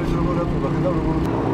Alexandre Goulard, on va regarder le